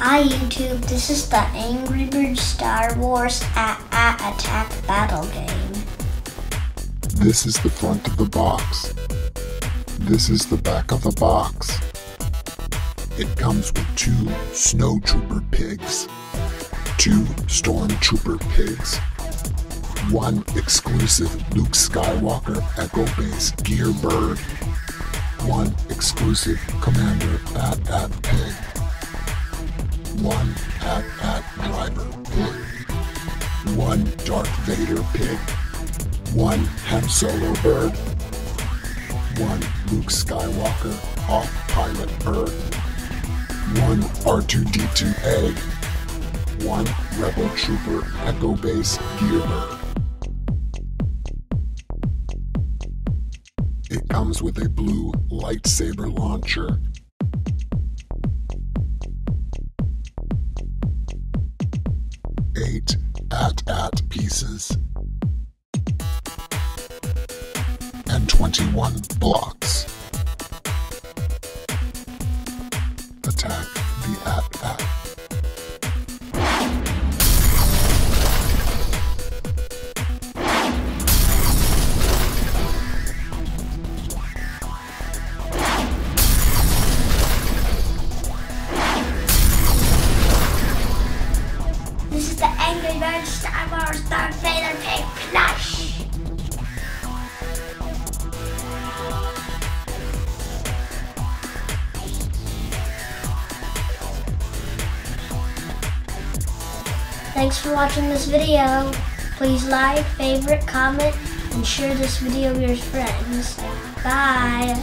Hi YouTube, this is the Angry Birds Star Wars at, at Attack Battle game. This is the front of the box. This is the back of the box. It comes with two Snow Trooper pigs, two Stormtrooper pigs, one exclusive Luke Skywalker Echo Base Gear Bird, one exclusive Commander At At Pig, one Darth Vader Pig, one Han Solo Bird, one Luke Skywalker off-pilot bird, one R2-D2 egg, one Rebel Trooper Echo Base Gear Bird. It comes with a blue lightsaber launcher. Eight pieces. And 21 blocks. Attack the at-at. This is the Angry Birds Darth Vader Pig plush. Thanks for watching this video. Please like, favorite, comment, and share this video with your friends. Bye.